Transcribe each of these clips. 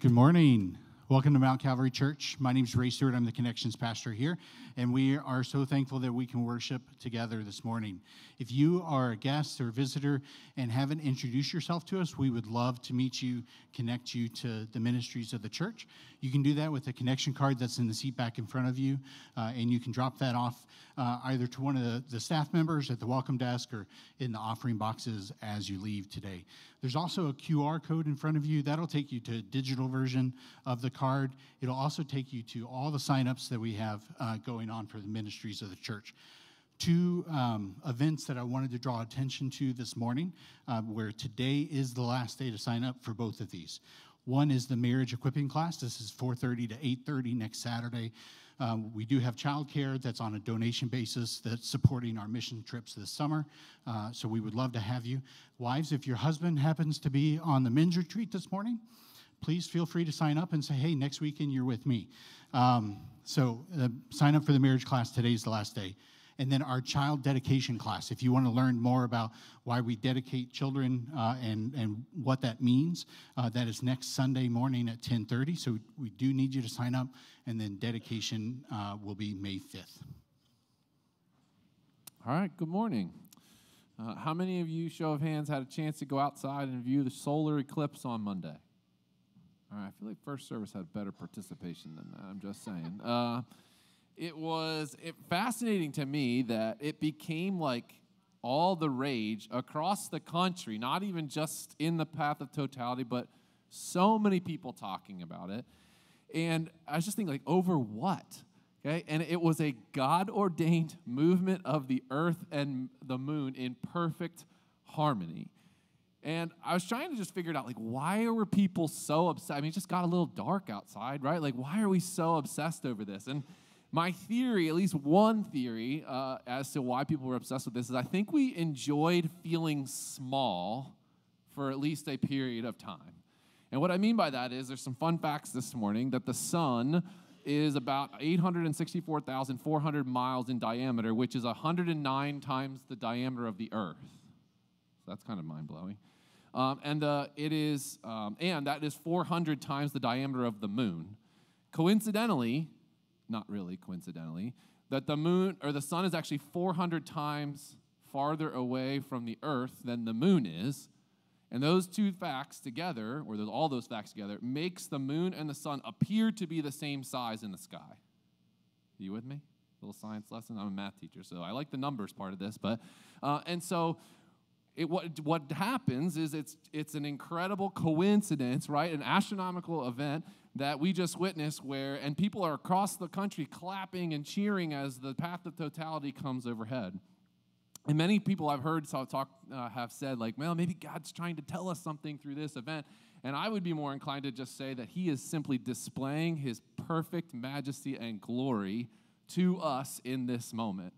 Good morning. Welcome to Mount Calvary Church. My name is Ray Stewart. I'm the Connections Pastor here, and we are so thankful that we can worship together this morning. If you are a guest or a visitor and haven't introduced yourself to us, we would love to meet you, connect you to the ministries of the church. You can do that with a connection card that's in the seat back in front of you, uh, and you can drop that off uh, either to one of the, the staff members at the welcome desk or in the offering boxes as you leave today. There's also a QR code in front of you. That'll take you to a digital version of the card. It'll also take you to all the signups that we have uh, going on for the ministries of the church. Two um, events that I wanted to draw attention to this morning, uh, where today is the last day to sign up for both of these. One is the marriage equipping class. This is 4:30 to 8:30 next Saturday. Um, we do have childcare that's on a donation basis that's supporting our mission trips this summer. Uh, so we would love to have you. Wives, if your husband happens to be on the men's retreat this morning, please feel free to sign up and say, hey, next weekend you're with me. Um, so uh, sign up for the marriage class. Today's the last day and then our child dedication class. If you want to learn more about why we dedicate children uh, and, and what that means, uh, that is next Sunday morning at 1030. So we do need you to sign up, and then dedication uh, will be May 5th. All right, good morning. Uh, how many of you, show of hands, had a chance to go outside and view the solar eclipse on Monday? All right, I feel like first service had better participation than that. I'm just saying. Uh, it was it, fascinating to me that it became like all the rage across the country, not even just in the path of totality, but so many people talking about it. And I was just thinking, like, over what? Okay, and it was a God ordained movement of the earth and the moon in perfect harmony. And I was trying to just figure it out, like, why were people so obsessed? I mean, it just got a little dark outside, right? Like, why are we so obsessed over this? And my theory, at least one theory, uh, as to why people were obsessed with this is I think we enjoyed feeling small for at least a period of time. And what I mean by that is there's some fun facts this morning that the sun is about 864,400 miles in diameter, which is 109 times the diameter of the Earth. So that's kind of mind blowing. Um, and uh, it is, um, and that is 400 times the diameter of the moon. Coincidentally, not really coincidentally, that the moon or the sun is actually 400 times farther away from the earth than the moon is. And those two facts together, or those, all those facts together, makes the moon and the sun appear to be the same size in the sky. Are you with me? Little science lesson. I'm a math teacher, so I like the numbers part of this. But uh, and so it, what, what happens is it's, it's an incredible coincidence, right? An astronomical event that we just witnessed where, and people are across the country clapping and cheering as the path of totality comes overhead. And many people I've heard talk uh, have said, like, well, maybe God's trying to tell us something through this event. And I would be more inclined to just say that He is simply displaying His perfect majesty and glory to us in this moment.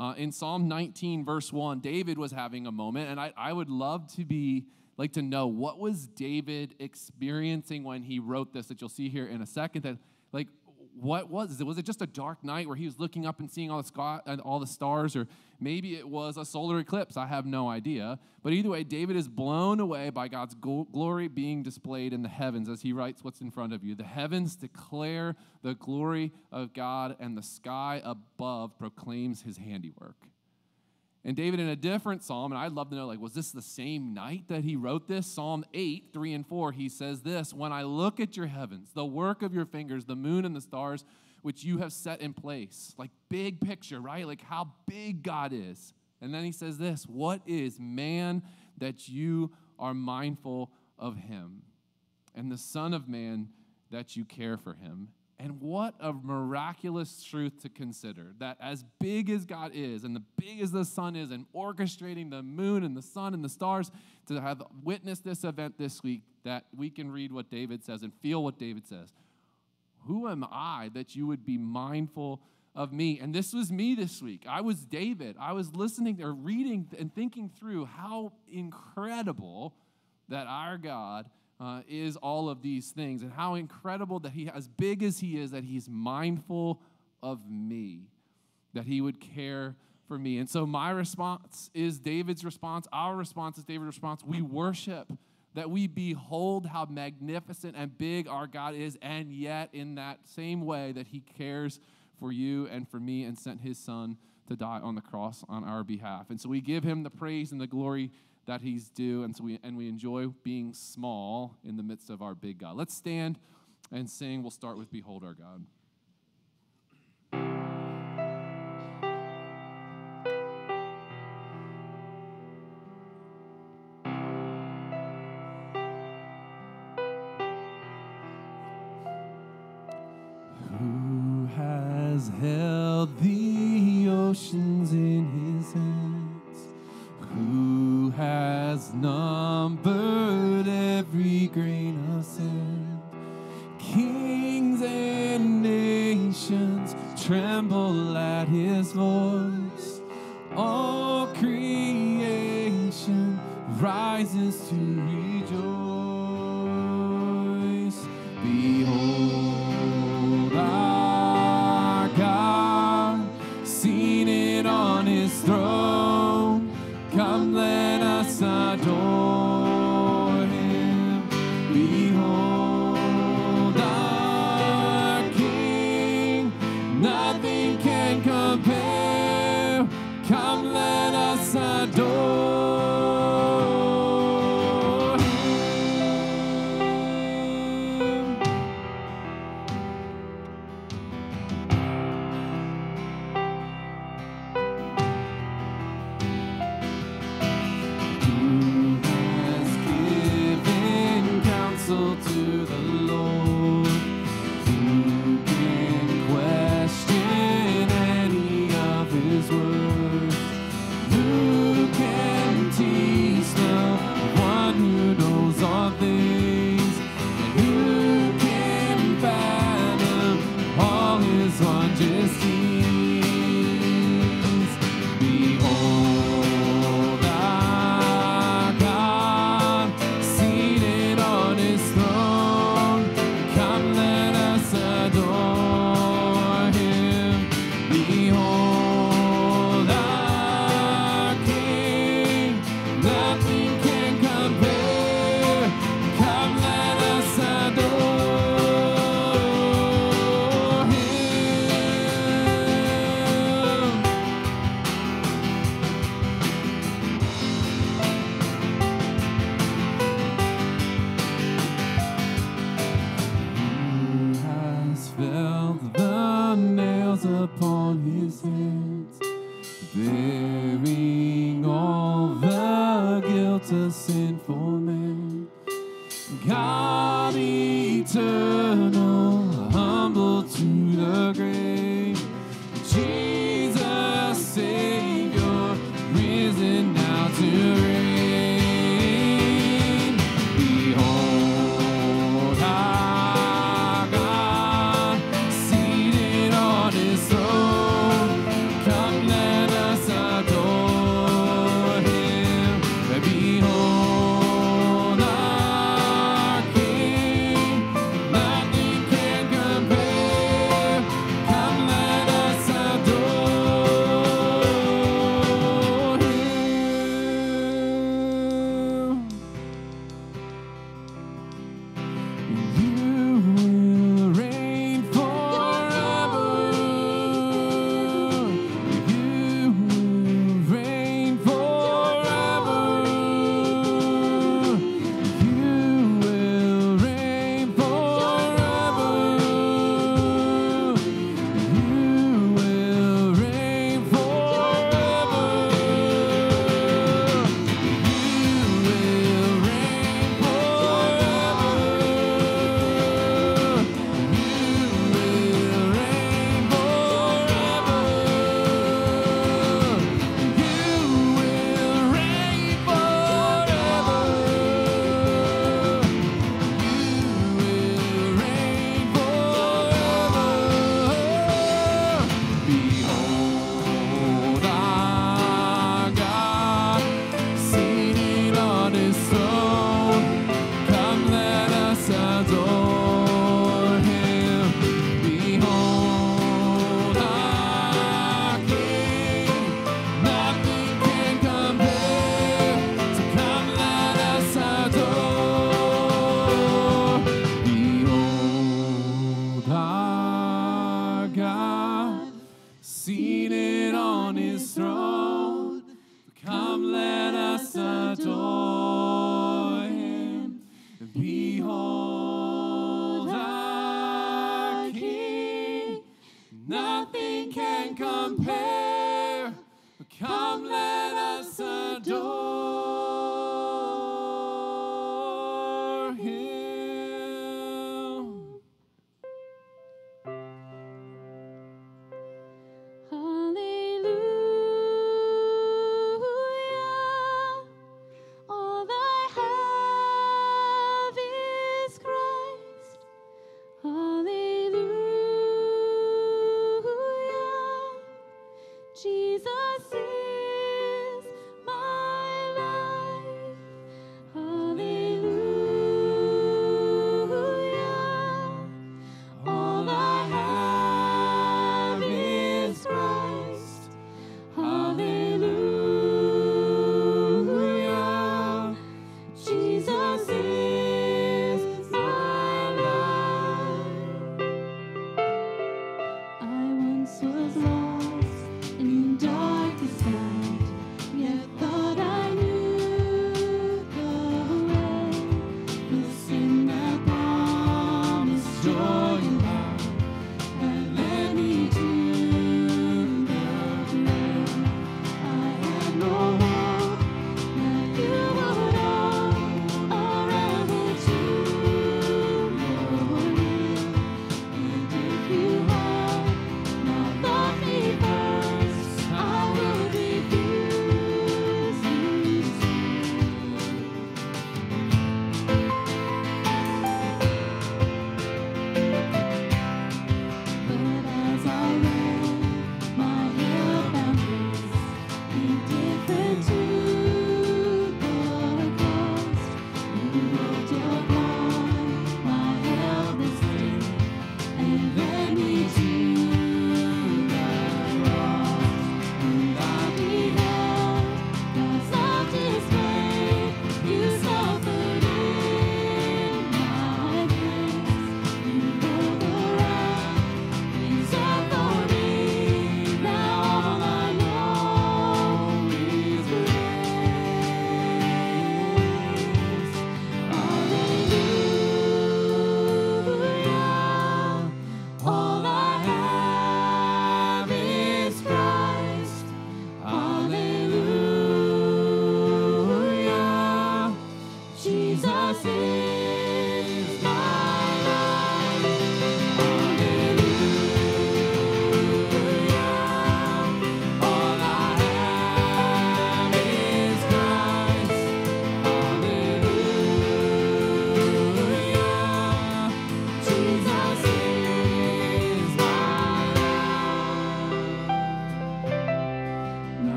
Uh, in Psalm 19, verse 1, David was having a moment, and I, I would love to be like to know what was David experiencing when he wrote this that you'll see here in a second that like what was it? Was it just a dark night where he was looking up and seeing all the sky all the stars? Or maybe it was a solar eclipse. I have no idea. But either way david is blown away by god's glory being displayed in the heavens as he writes what's in front of you. The heavens declare the glory of god and the sky above proclaims his handiwork and David, in a different psalm, and I'd love to know, like, was this the same night that he wrote this? Psalm 8, 3 and 4, he says this When I look at your heavens, the work of your fingers, the moon and the stars, which you have set in place, like big picture, right? Like how big God is. And then he says this What is man that you are mindful of him? And the Son of Man that you care for him. And what a miraculous truth to consider that as big as God is, and the big as the sun is, and orchestrating the moon and the sun and the stars to have witnessed this event this week, that we can read what David says and feel what David says. Who am I that you would be mindful of me? And this was me this week. I was David. I was listening or reading and thinking through how incredible that our God uh, is all of these things, and how incredible that He, as big as He is, that He's mindful of me, that He would care for me. And so, my response is David's response. Our response is David's response. We worship that we behold how magnificent and big our God is, and yet in that same way that He cares for you and for me and sent His Son to die on the cross on our behalf. And so we give Him the praise and the glory that he's due and so we and we enjoy being small in the midst of our big God. Let's stand and sing. We'll start with behold our God.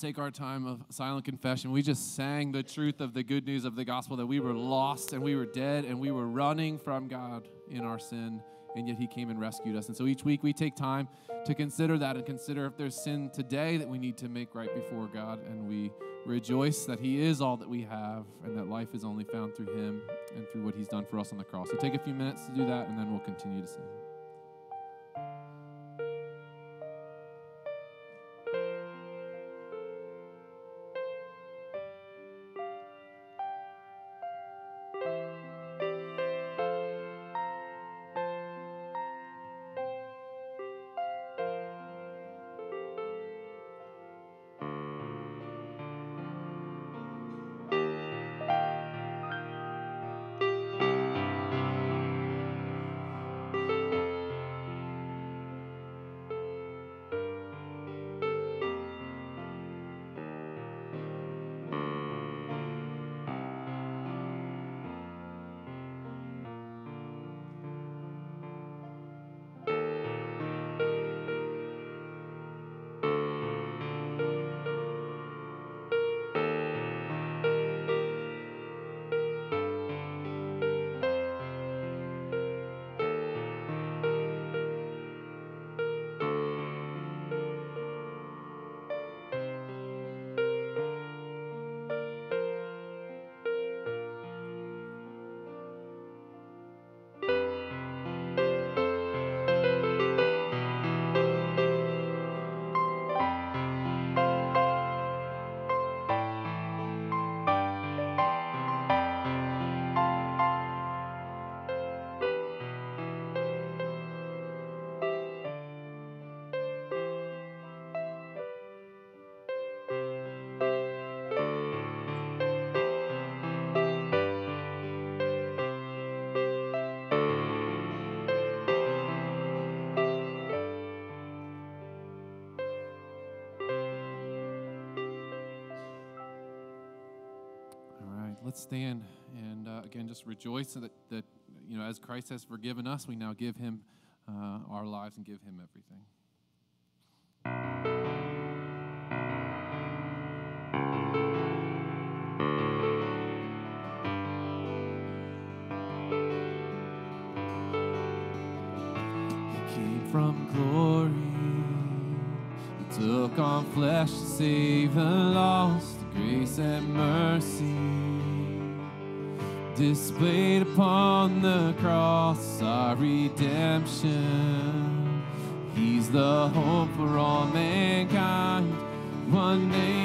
Take our time of silent confession. We just sang the truth of the good news of the gospel that we were lost and we were dead and we were running from God in our sin, and yet He came and rescued us. And so each week we take time to consider that and consider if there's sin today that we need to make right before God. And we rejoice that He is all that we have and that life is only found through Him and through what He's done for us on the cross. So take a few minutes to do that, and then we'll continue to sing. Let's stand and uh, again just rejoice that, that, you know, as Christ has forgiven us, we now give him uh, our lives and give him everything. He came from glory. He took on flesh to save the lost, grace and mercy. Displayed upon the cross our redemption. He's the hope for all mankind, one name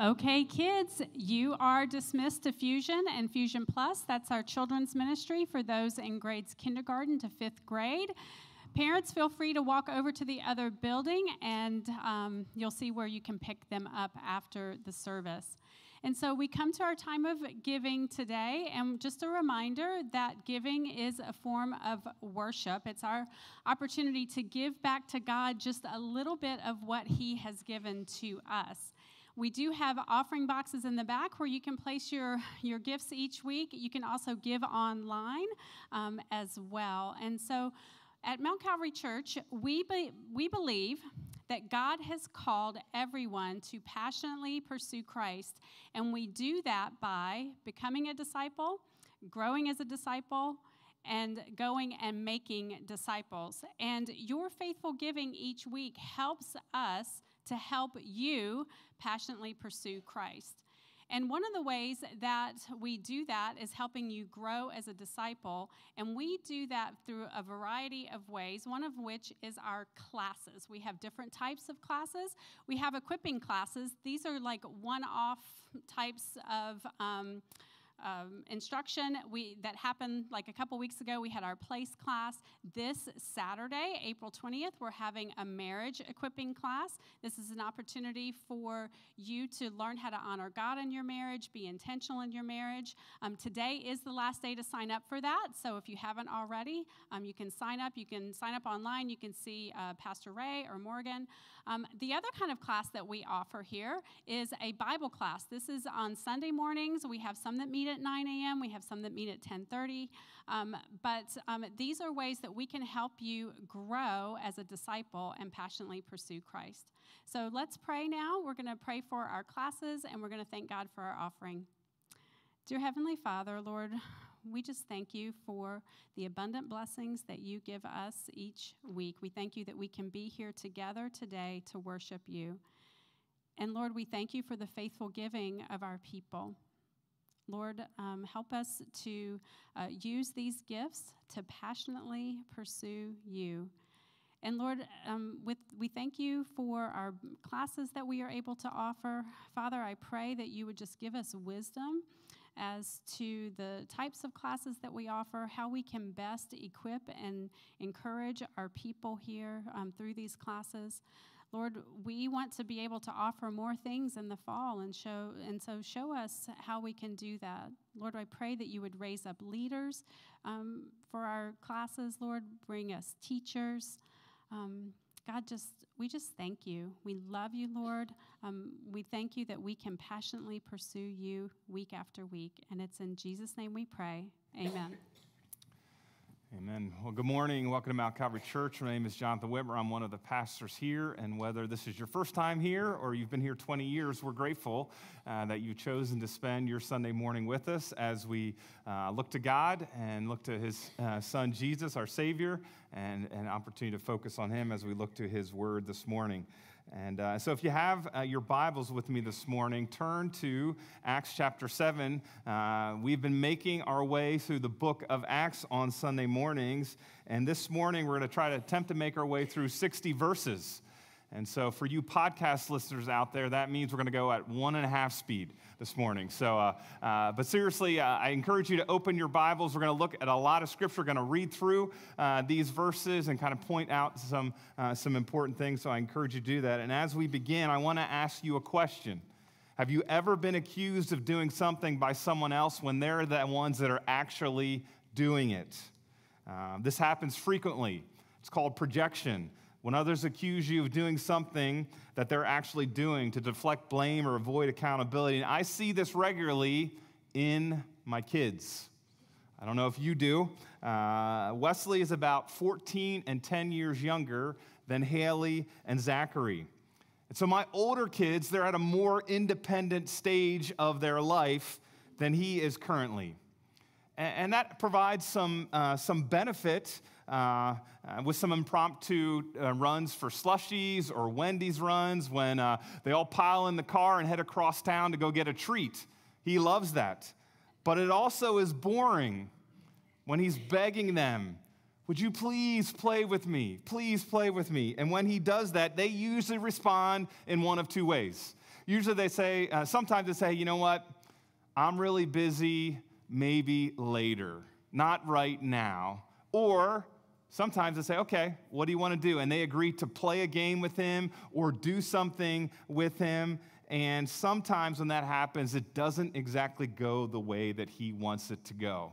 Okay, kids, you are dismissed to Fusion and Fusion Plus. That's our children's ministry for those in grades kindergarten to fifth grade. Parents, feel free to walk over to the other building and um, you'll see where you can pick them up after the service. And so we come to our time of giving today, and just a reminder that giving is a form of worship. It's our opportunity to give back to God just a little bit of what He has given to us. We do have offering boxes in the back where you can place your, your gifts each week. You can also give online um, as well. And so at Mount Calvary Church, we, be, we believe that God has called everyone to passionately pursue Christ, and we do that by becoming a disciple, growing as a disciple, and going and making disciples. And your faithful giving each week helps us to help you passionately pursue Christ. And one of the ways that we do that is helping you grow as a disciple. And we do that through a variety of ways, one of which is our classes. We have different types of classes. We have equipping classes, these are like one off types of. Um, um, instruction we, that happened like a couple weeks ago. We had our place class. This Saturday, April 20th, we're having a marriage equipping class. This is an opportunity for you to learn how to honor God in your marriage, be intentional in your marriage. Um, today is the last day to sign up for that. So if you haven't already, um, you can sign up. You can sign up online. You can see uh, Pastor Ray or Morgan. Um, the other kind of class that we offer here is a Bible class. This is on Sunday mornings. We have some that meet at 9 a.m. We have some that meet at 10:30. Um, but um, these are ways that we can help you grow as a disciple and passionately pursue Christ. So let's pray now. We're going to pray for our classes and we're going to thank God for our offering. Dear Heavenly Father, Lord, we just thank you for the abundant blessings that you give us each week. We thank you that we can be here together today to worship you. And Lord, we thank you for the faithful giving of our people. Lord, um, help us to uh, use these gifts to passionately pursue you. And Lord, um, with, we thank you for our classes that we are able to offer. Father, I pray that you would just give us wisdom as to the types of classes that we offer, how we can best equip and encourage our people here um, through these classes. Lord, we want to be able to offer more things in the fall and show and so show us how we can do that. Lord, I pray that you would raise up leaders um, for our classes. Lord, bring us teachers. Um, God, just we just thank you. We love you, Lord. Um, we thank you that we can passionately pursue you week after week, and it's in Jesus' name we pray. Amen. Amen. Well, good morning. Welcome to Mount Calvary Church. My name is Jonathan Whitmer. I'm one of the pastors here. And whether this is your first time here or you've been here 20 years, we're grateful uh, that you've chosen to spend your Sunday morning with us as we uh, look to God and look to his uh, son Jesus, our Savior, and an opportunity to focus on him as we look to his word this morning. And uh, so, if you have uh, your Bibles with me this morning, turn to Acts chapter 7. Uh, we've been making our way through the book of Acts on Sunday mornings. And this morning, we're going to try to attempt to make our way through 60 verses. And so, for you podcast listeners out there, that means we're going to go at one and a half speed this morning. So, uh, uh, but seriously, uh, I encourage you to open your Bibles. We're going to look at a lot of scripture. We're going to read through uh, these verses and kind of point out some, uh, some important things. So, I encourage you to do that. And as we begin, I want to ask you a question. Have you ever been accused of doing something by someone else when they're the ones that are actually doing it? Uh, this happens frequently. It's called projection when others accuse you of doing something that they're actually doing to deflect blame or avoid accountability. And I see this regularly in my kids. I don't know if you do. Uh, Wesley is about 14 and 10 years younger than Haley and Zachary. And so my older kids, they're at a more independent stage of their life than he is currently. And, and that provides some, uh, some benefit uh, uh, with some impromptu uh, runs for slushies or Wendy's runs when uh, they all pile in the car and head across town to go get a treat. He loves that. But it also is boring when he's begging them, Would you please play with me? Please play with me. And when he does that, they usually respond in one of two ways. Usually they say, uh, sometimes they say, you know what? I'm really busy, maybe later, not right now. Or sometimes they say, okay, what do you want to do? And they agree to play a game with him or do something with him. And sometimes when that happens, it doesn't exactly go the way that he wants it to go.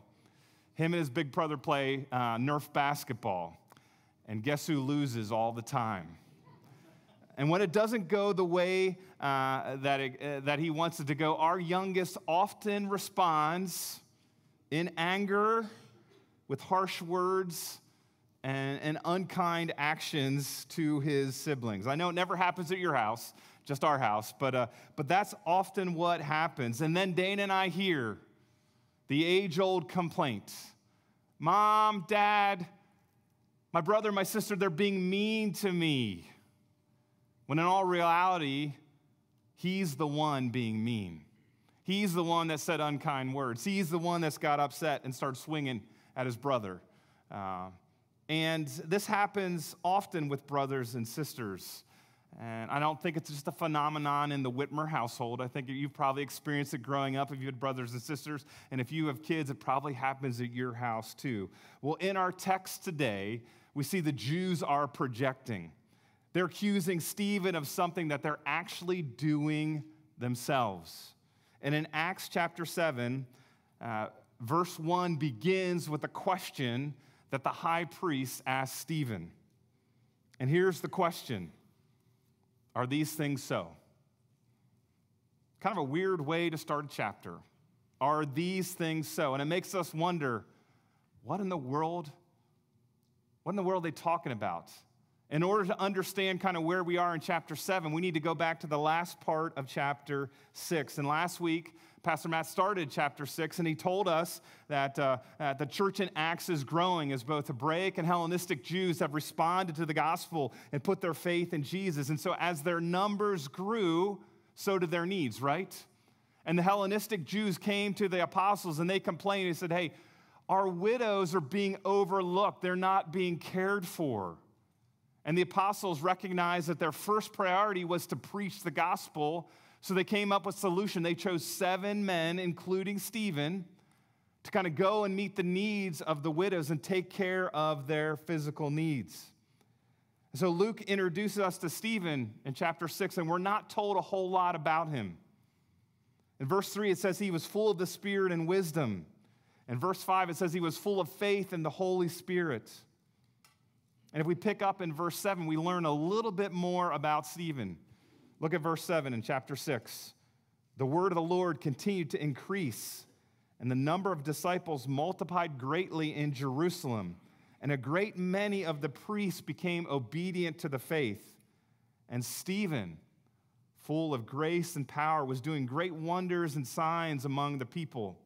Him and his big brother play uh, Nerf basketball. And guess who loses all the time? And when it doesn't go the way uh, that, it, uh, that he wants it to go, our youngest often responds in anger, with harsh words, and, and unkind actions to his siblings. I know it never happens at your house, just our house, but, uh, but that's often what happens. And then Dana and I hear the age old complaint Mom, Dad, my brother, my sister, they're being mean to me. When in all reality, he's the one being mean. He's the one that said unkind words. He's the one that's got upset and started swinging at his brother. Uh, and this happens often with brothers and sisters. And I don't think it's just a phenomenon in the Whitmer household. I think you've probably experienced it growing up if you had brothers and sisters. And if you have kids, it probably happens at your house too. Well, in our text today, we see the Jews are projecting. They're accusing Stephen of something that they're actually doing themselves. And in Acts chapter 7, uh, verse 1 begins with a question that the high priest asked Stephen. And here's the question Are these things so? Kind of a weird way to start a chapter. Are these things so? And it makes us wonder what in the world? What in the world are they talking about? In order to understand kind of where we are in chapter 7, we need to go back to the last part of chapter 6. And last week, Pastor Matt started chapter 6, and he told us that, uh, that the church in Acts is growing as both Hebraic and Hellenistic Jews have responded to the gospel and put their faith in Jesus. And so, as their numbers grew, so did their needs, right? And the Hellenistic Jews came to the apostles and they complained and said, Hey, our widows are being overlooked, they're not being cared for. And the apostles recognized that their first priority was to preach the gospel. So they came up with a solution. They chose seven men, including Stephen, to kind of go and meet the needs of the widows and take care of their physical needs. So Luke introduces us to Stephen in chapter 6, and we're not told a whole lot about him. In verse 3, it says he was full of the Spirit and wisdom. In verse 5, it says he was full of faith and the Holy Spirit. And if we pick up in verse 7, we learn a little bit more about Stephen. Look at verse 7 in chapter 6. The word of the Lord continued to increase, and the number of disciples multiplied greatly in Jerusalem. And a great many of the priests became obedient to the faith. And Stephen, full of grace and power, was doing great wonders and signs among the people.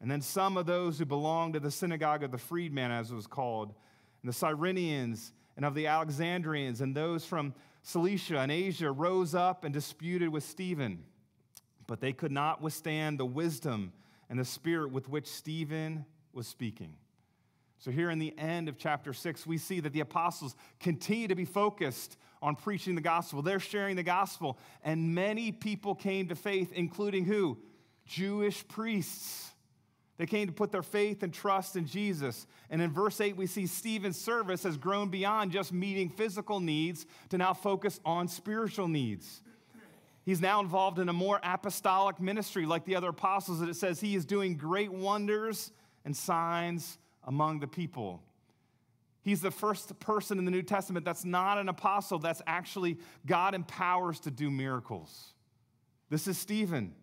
And then some of those who belonged to the synagogue of the freedmen, as it was called, and the Cyrenians and of the Alexandrians and those from Cilicia and Asia rose up and disputed with Stephen. But they could not withstand the wisdom and the spirit with which Stephen was speaking. So, here in the end of chapter six, we see that the apostles continue to be focused on preaching the gospel. They're sharing the gospel, and many people came to faith, including who? Jewish priests. They came to put their faith and trust in Jesus. And in verse 8, we see Stephen's service has grown beyond just meeting physical needs to now focus on spiritual needs. He's now involved in a more apostolic ministry like the other apostles, that it says he is doing great wonders and signs among the people. He's the first person in the New Testament that's not an apostle, that's actually God empowers to do miracles. This is Stephen.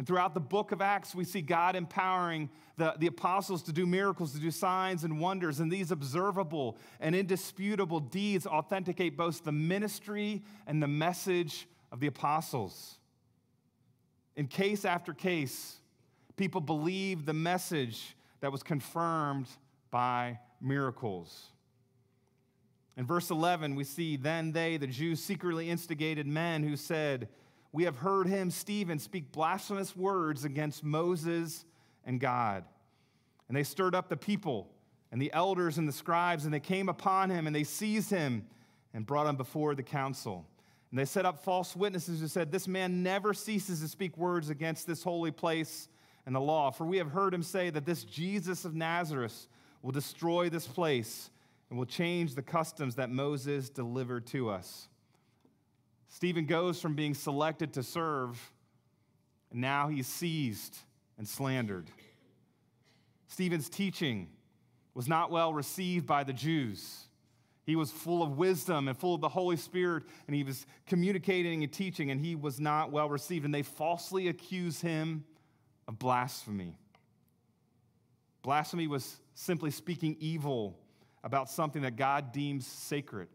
And throughout the book of Acts, we see God empowering the, the apostles to do miracles, to do signs and wonders. And these observable and indisputable deeds authenticate both the ministry and the message of the apostles. In case after case, people believed the message that was confirmed by miracles. In verse 11, we see, Then they, the Jews, secretly instigated men who said, we have heard him, Stephen, speak blasphemous words against Moses and God. And they stirred up the people and the elders and the scribes, and they came upon him and they seized him and brought him before the council. And they set up false witnesses who said, This man never ceases to speak words against this holy place and the law. For we have heard him say that this Jesus of Nazareth will destroy this place and will change the customs that Moses delivered to us. Stephen goes from being selected to serve, and now he's seized and slandered. Stephen's teaching was not well received by the Jews. He was full of wisdom and full of the Holy Spirit, and he was communicating and teaching, and he was not well received. And they falsely accuse him of blasphemy. Blasphemy was simply speaking evil about something that God deems sacred.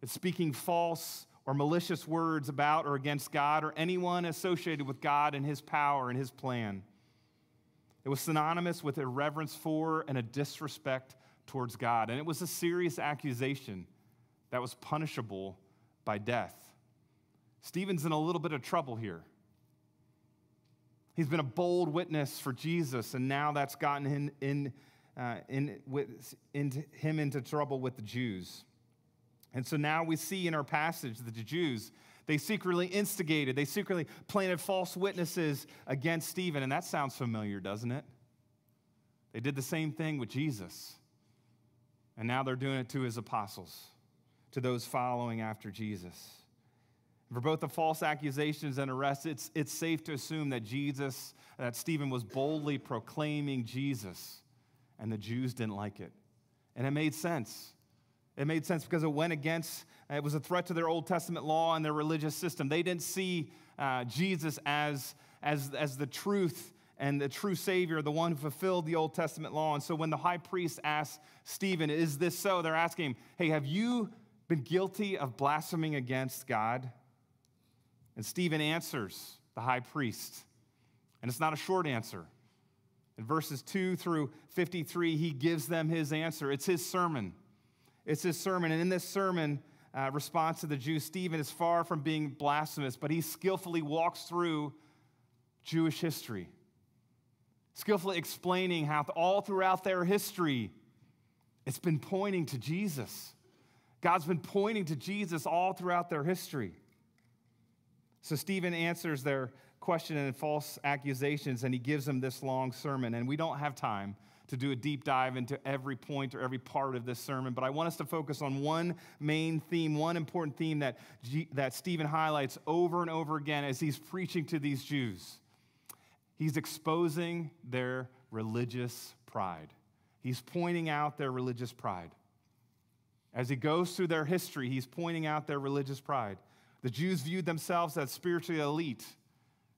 It's speaking false or malicious words about or against God or anyone associated with God and his power and his plan. It was synonymous with irreverence for and a disrespect towards God. And it was a serious accusation that was punishable by death. Stephen's in a little bit of trouble here. He's been a bold witness for Jesus, and now that's gotten him, in, uh, in, with, into, him into trouble with the Jews. And so now we see in our passage that the Jews, they secretly instigated, they secretly planted false witnesses against Stephen. And that sounds familiar, doesn't it? They did the same thing with Jesus. And now they're doing it to his apostles, to those following after Jesus. For both the false accusations and arrests, it's, it's safe to assume that Jesus, that Stephen was boldly proclaiming Jesus, and the Jews didn't like it. And it made sense. It made sense because it went against, it was a threat to their Old Testament law and their religious system. They didn't see uh, Jesus as, as, as the truth and the true Savior, the one who fulfilled the Old Testament law. And so when the high priest asks Stephen, Is this so? They're asking him, Hey, have you been guilty of blaspheming against God? And Stephen answers the high priest. And it's not a short answer. In verses 2 through 53, he gives them his answer. It's his sermon. It's his sermon. And in this sermon, uh, response to the Jews, Stephen is far from being blasphemous, but he skillfully walks through Jewish history, skillfully explaining how all throughout their history, it's been pointing to Jesus. God's been pointing to Jesus all throughout their history. So Stephen answers their question and false accusations, and he gives them this long sermon. And we don't have time to do a deep dive into every point or every part of this sermon, but I want us to focus on one main theme, one important theme that, G- that Stephen highlights over and over again as he's preaching to these Jews. He's exposing their religious pride. He's pointing out their religious pride. As he goes through their history, he's pointing out their religious pride. The Jews viewed themselves as spiritually elite,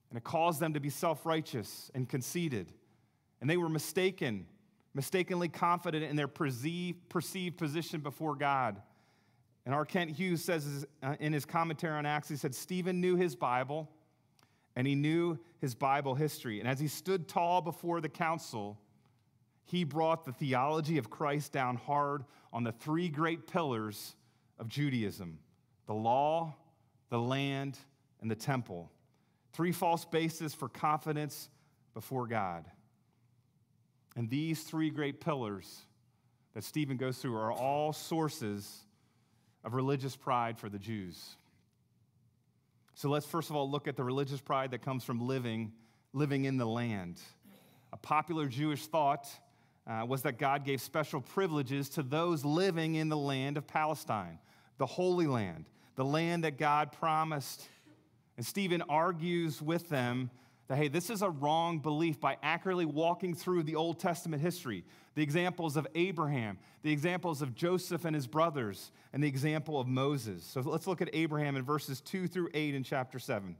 and it caused them to be self righteous and conceited. And they were mistaken, mistakenly confident in their perceived, position before God. And R. Kent Hughes says uh, in his commentary on Acts, he said, Stephen knew his Bible and he knew his Bible history. And as he stood tall before the council, he brought the theology of Christ down hard on the three great pillars of Judaism the law, the land, and the temple. Three false bases for confidence before God. And these three great pillars that Stephen goes through are all sources of religious pride for the Jews. So let's first of all look at the religious pride that comes from living, living in the land. A popular Jewish thought uh, was that God gave special privileges to those living in the land of Palestine, the Holy Land, the land that God promised. And Stephen argues with them that, hey, this is a wrong belief by accurately walking through the Old Testament history. The examples of Abraham, the examples of Joseph and his brothers, and the example of Moses. So let's look at Abraham in verses 2 through 8 in chapter 7.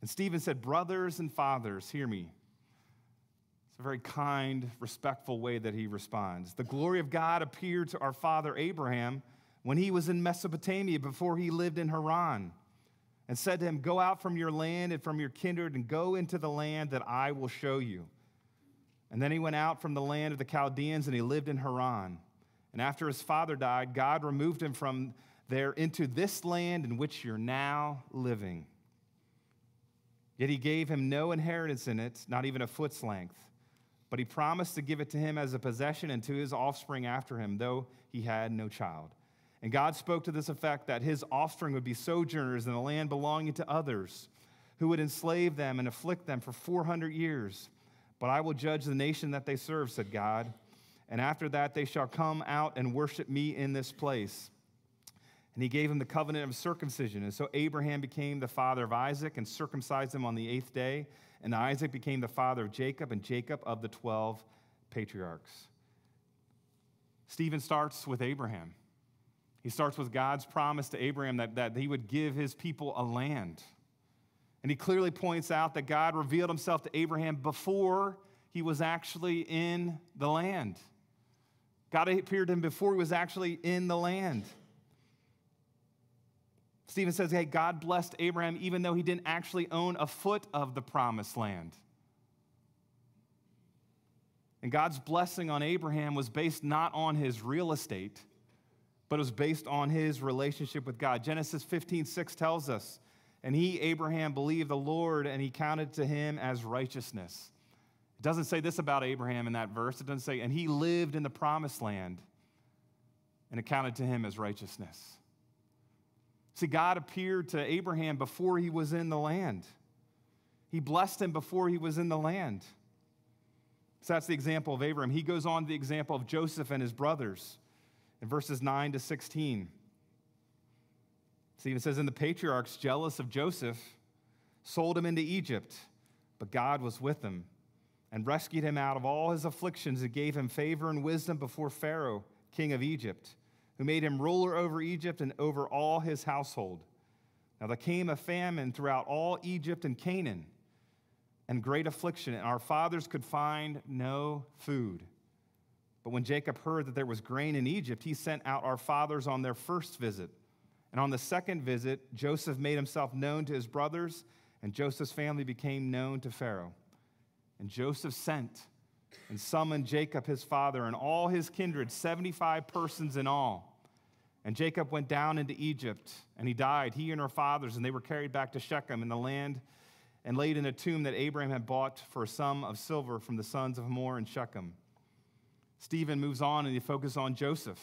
And Stephen said, Brothers and fathers, hear me. It's a very kind, respectful way that he responds. The glory of God appeared to our father Abraham when he was in Mesopotamia before he lived in Haran and said to him, Go out from your land and from your kindred and go into the land that I will show you. And then he went out from the land of the Chaldeans and he lived in Haran. And after his father died, God removed him from there into this land in which you're now living. Yet he gave him no inheritance in it, not even a foot's length. But he promised to give it to him as a possession and to his offspring after him, though he had no child. And God spoke to this effect that his offspring would be sojourners in a land belonging to others, who would enslave them and afflict them for 400 years. But I will judge the nation that they serve, said God. And after that, they shall come out and worship me in this place. And he gave him the covenant of circumcision. And so Abraham became the father of Isaac and circumcised him on the eighth day. And Isaac became the father of Jacob, and Jacob of the 12 patriarchs. Stephen starts with Abraham. He starts with God's promise to Abraham that, that he would give his people a land. And he clearly points out that God revealed himself to Abraham before he was actually in the land. God appeared to him before he was actually in the land. Stephen says, hey, God blessed Abraham even though he didn't actually own a foot of the promised land. And God's blessing on Abraham was based not on his real estate, but it was based on his relationship with God. Genesis 15, 6 tells us, and he, Abraham, believed the Lord, and he counted to him as righteousness. It doesn't say this about Abraham in that verse. It doesn't say, and he lived in the promised land, and it counted to him as righteousness. See, God appeared to Abraham before he was in the land. He blessed him before he was in the land. So that's the example of Abraham. He goes on to the example of Joseph and his brothers in verses 9 to 16. see Stephen says, And the patriarchs, jealous of Joseph, sold him into Egypt, but God was with him and rescued him out of all his afflictions and gave him favor and wisdom before Pharaoh, king of Egypt who made him ruler over Egypt and over all his household. Now there came a famine throughout all Egypt and Canaan, and great affliction, and our fathers could find no food. But when Jacob heard that there was grain in Egypt, he sent out our fathers on their first visit. And on the second visit, Joseph made himself known to his brothers, and Joseph's family became known to Pharaoh. And Joseph sent and summoned Jacob his father and all his kindred, 75 persons in all. And Jacob went down into Egypt, and he died, he and her fathers, and they were carried back to Shechem in the land and laid in a tomb that Abraham had bought for a sum of silver from the sons of Hamor and Shechem. Stephen moves on and he focuses on Joseph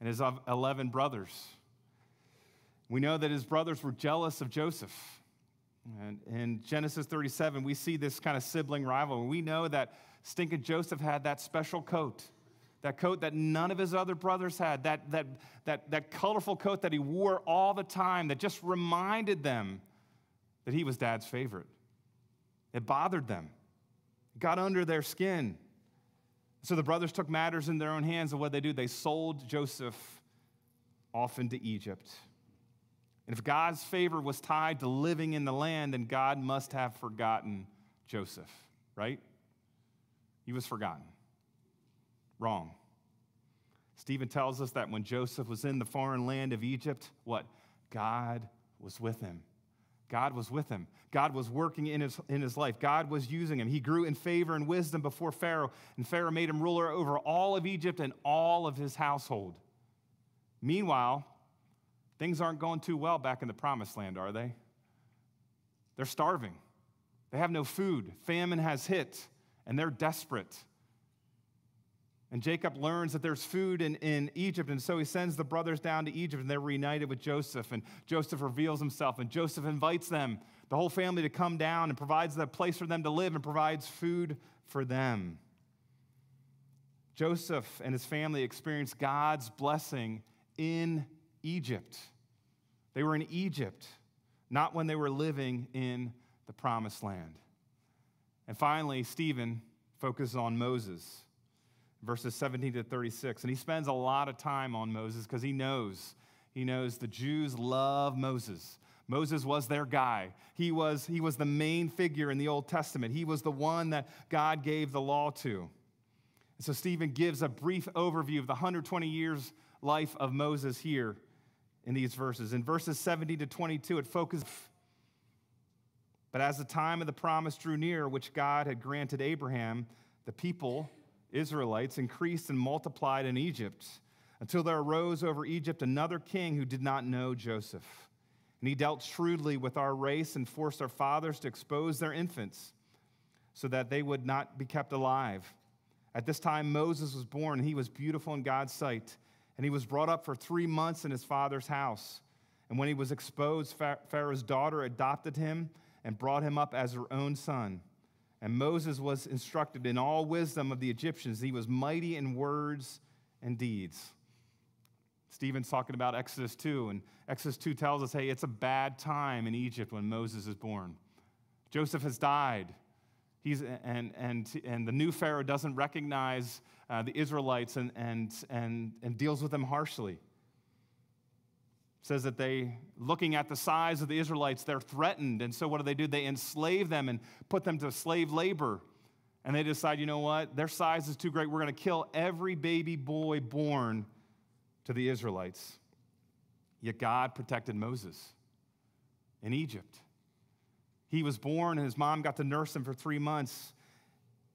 and his 11 brothers. We know that his brothers were jealous of Joseph. And in Genesis 37, we see this kind of sibling rivalry. We know that stinking Joseph had that special coat, that coat that none of his other brothers had, that, that, that, that colorful coat that he wore all the time that just reminded them that he was dad's favorite. It bothered them, it got under their skin. So the brothers took matters in their own hands, and what they do, they sold Joseph off into Egypt. And if God's favor was tied to living in the land, then God must have forgotten Joseph, right? He was forgotten. Wrong. Stephen tells us that when Joseph was in the foreign land of Egypt, what? God was with him. God was with him. God was working in his, in his life. God was using him. He grew in favor and wisdom before Pharaoh, and Pharaoh made him ruler over all of Egypt and all of his household. Meanwhile, things aren't going too well back in the promised land, are they? They're starving. They have no food. Famine has hit and they're desperate. And Jacob learns that there's food in, in Egypt, and so he sends the brothers down to Egypt, and they're reunited with Joseph. And Joseph reveals himself, and Joseph invites them, the whole family, to come down and provides a place for them to live and provides food for them. Joseph and his family experienced God's blessing in Egypt. They were in Egypt, not when they were living in the promised land. And finally, Stephen focuses on Moses, verses 17 to 36. And he spends a lot of time on Moses because he knows, he knows the Jews love Moses. Moses was their guy. He was, he was the main figure in the Old Testament. He was the one that God gave the law to. And so Stephen gives a brief overview of the 120 years life of Moses here in these verses. In verses 70 to 22, it focuses but as the time of the promise drew near, which God had granted Abraham, the people, Israelites, increased and multiplied in Egypt until there arose over Egypt another king who did not know Joseph. And he dealt shrewdly with our race and forced our fathers to expose their infants so that they would not be kept alive. At this time, Moses was born, and he was beautiful in God's sight And he was brought up for three months in his father's house. And when he was exposed, Pharaoh's daughter adopted him and brought him up as her own son. And Moses was instructed in all wisdom of the Egyptians. He was mighty in words and deeds. Stephen's talking about Exodus 2, and Exodus 2 tells us hey, it's a bad time in Egypt when Moses is born. Joseph has died. He's, and, and, and the new Pharaoh doesn't recognize uh, the Israelites and, and, and, and deals with them harshly. Says that they, looking at the size of the Israelites, they're threatened. And so what do they do? They enslave them and put them to slave labor. And they decide, you know what? Their size is too great. We're going to kill every baby boy born to the Israelites. Yet God protected Moses in Egypt. He was born, and his mom got to nurse him for three months.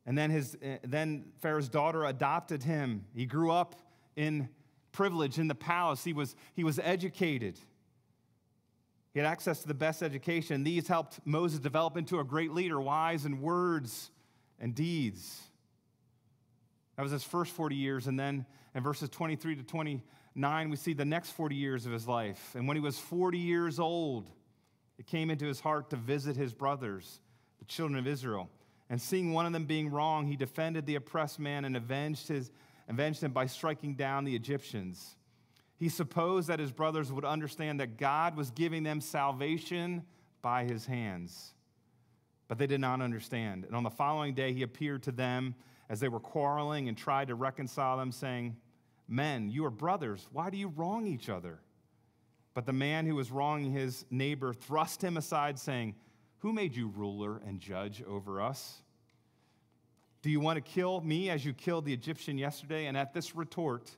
And then, his, eh, then Pharaoh's daughter adopted him. He grew up in privilege in the palace. He was, he was educated. He had access to the best education. These helped Moses develop into a great leader, wise in words and deeds. That was his first 40 years. And then in verses 23 to 29, we see the next 40 years of his life. And when he was 40 years old, it came into his heart to visit his brothers, the children of Israel. And seeing one of them being wrong, he defended the oppressed man and avenged, his, avenged him by striking down the Egyptians. He supposed that his brothers would understand that God was giving them salvation by his hands. But they did not understand. And on the following day, he appeared to them as they were quarreling and tried to reconcile them, saying, Men, you are brothers. Why do you wrong each other? But the man who was wronging his neighbor thrust him aside, saying, Who made you ruler and judge over us? Do you want to kill me as you killed the Egyptian yesterday? And at this retort,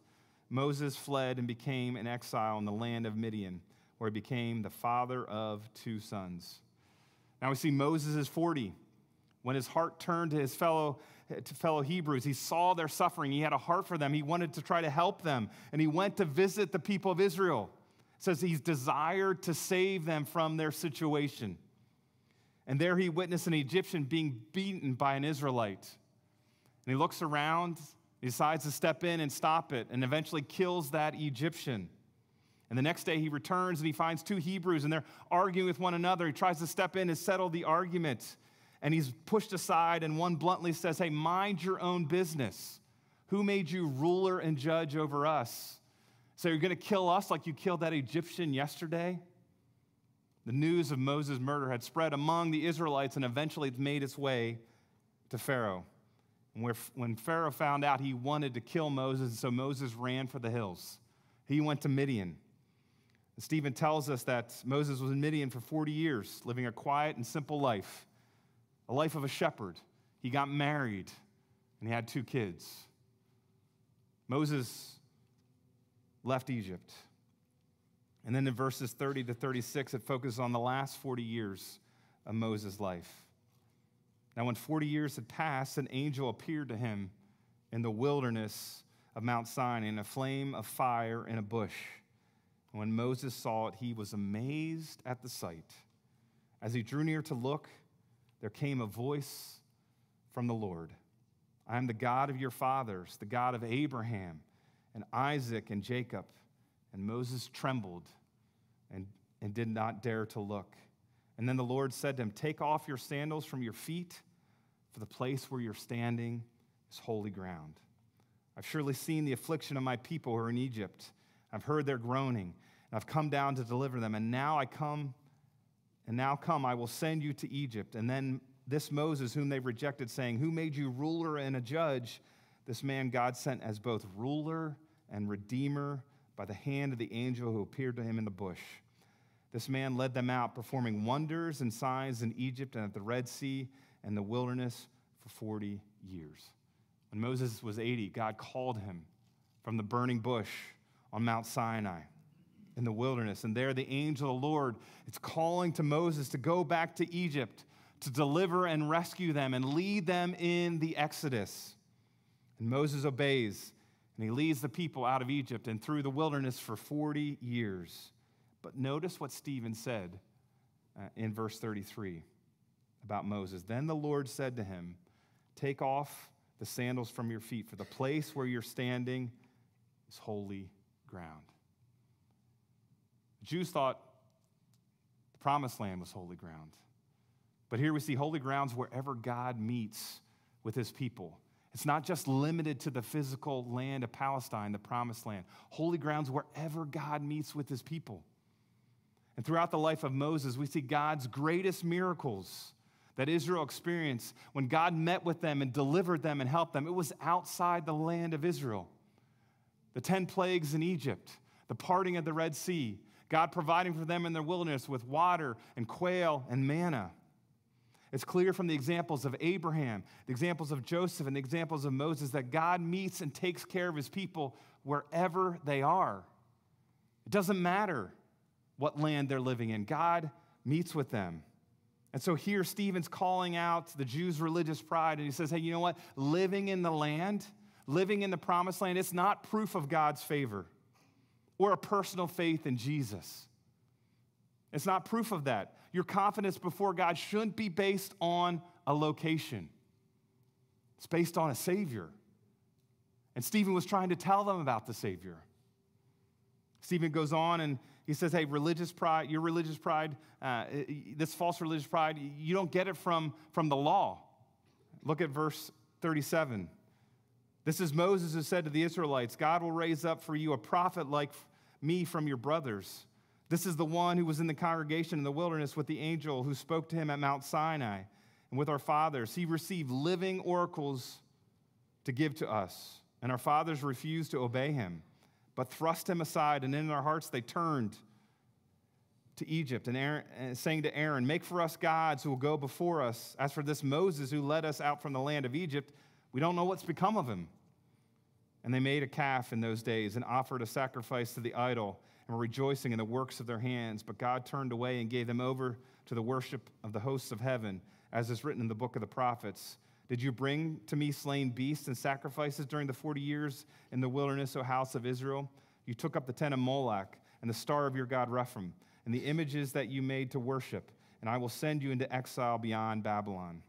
Moses fled and became an exile in the land of Midian, where he became the father of two sons. Now we see Moses is 40. When his heart turned to his fellow, to fellow Hebrews, he saw their suffering. He had a heart for them. He wanted to try to help them. And he went to visit the people of Israel says he's desired to save them from their situation. And there he witnessed an Egyptian being beaten by an Israelite. And he looks around, he decides to step in and stop it, and eventually kills that Egyptian. And the next day he returns and he finds two Hebrews and they're arguing with one another. He tries to step in and settle the argument. And he's pushed aside, and one bluntly says, Hey, mind your own business. Who made you ruler and judge over us? So you're going to kill us like you killed that Egyptian yesterday? The news of Moses' murder had spread among the Israelites and eventually it made its way to Pharaoh. When Pharaoh found out, he wanted to kill Moses, so Moses ran for the hills. He went to Midian. Stephen tells us that Moses was in Midian for 40 years, living a quiet and simple life, a life of a shepherd. He got married, and he had two kids. Moses left Egypt. And then in verses 30 to 36, it focuses on the last 40 years of Moses' life. Now, when 40 years had passed, an angel appeared to him in the wilderness of Mount Sinai in a flame of fire in a bush. And when Moses saw it, he was amazed at the sight. As he drew near to look, there came a voice from the Lord I am the God of your fathers, the God of Abraham and Isaac and Jacob. And Moses trembled and, and did not dare to look. And then the Lord said to him, Take off your sandals from your feet, for the place where you're standing is holy ground. I've surely seen the affliction of my people who are in Egypt. I've heard their groaning, and I've come down to deliver them. And now I come, and now come, I will send you to Egypt. And then this Moses, whom they've rejected, saying, Who made you ruler and a judge? This man God sent as both ruler and redeemer by the hand of the angel who appeared to him in the bush. This man led them out, performing wonders and signs in Egypt and at the Red Sea and the wilderness for 40 years. When Moses was 80, God called him from the burning bush on Mount Sinai in the wilderness. And there, the angel of the Lord is calling to Moses to go back to Egypt to deliver and rescue them and lead them in the Exodus. And Moses obeys, and he leads the people out of Egypt and through the wilderness for 40 years. But notice what Stephen said uh, in verse 33 about Moses. Then the Lord said to him, Take off the sandals from your feet, for the place where you're standing is holy ground. The Jews thought the promised land was holy ground. But here we see holy grounds wherever God meets with his people. It's not just limited to the physical land of Palestine, the promised land. Holy grounds wherever God meets with his people. And throughout the life of Moses, we see God's greatest miracles that Israel experienced when God met with them and delivered them and helped them. It was outside the land of Israel. The 10 plagues in Egypt, the parting of the Red Sea, God providing for them in their wilderness with water and quail and manna. It's clear from the examples of Abraham, the examples of Joseph, and the examples of Moses that God meets and takes care of his people wherever they are. It doesn't matter what land they're living in, God meets with them. And so here, Stephen's calling out the Jews' religious pride, and he says, Hey, you know what? Living in the land, living in the promised land, it's not proof of God's favor or a personal faith in Jesus. It's not proof of that. Your confidence before God shouldn't be based on a location, it's based on a Savior. And Stephen was trying to tell them about the Savior. Stephen goes on and he says, Hey, religious pride, your religious pride, uh, this false religious pride, you don't get it from, from the law. Look at verse 37. This is Moses who said to the Israelites, God will raise up for you a prophet like me from your brothers. This is the one who was in the congregation in the wilderness with the angel who spoke to him at Mount Sinai and with our fathers. He received living oracles to give to us, and our fathers refused to obey him, but thrust him aside, and in their hearts they turned to Egypt, and Aaron, saying to Aaron, Make for us gods who will go before us. As for this Moses who led us out from the land of Egypt, we don't know what's become of him. And they made a calf in those days and offered a sacrifice to the idol and were rejoicing in the works of their hands. But God turned away and gave them over to the worship of the hosts of heaven, as is written in the book of the prophets. Did you bring to me slain beasts and sacrifices during the 40 years in the wilderness, O house of Israel? You took up the tent of Moloch and the star of your God Rephan, and the images that you made to worship, and I will send you into exile beyond Babylon.